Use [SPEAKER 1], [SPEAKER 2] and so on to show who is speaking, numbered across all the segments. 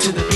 [SPEAKER 1] to the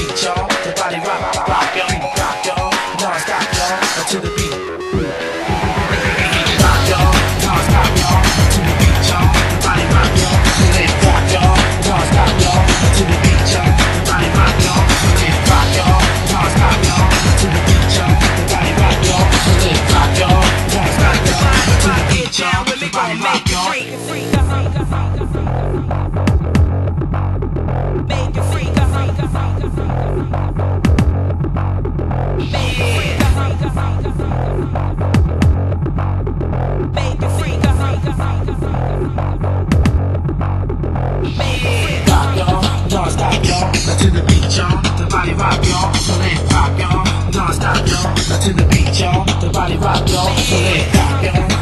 [SPEAKER 1] to the beat, y'all. The body rock, y'all. So let it rock, y'all.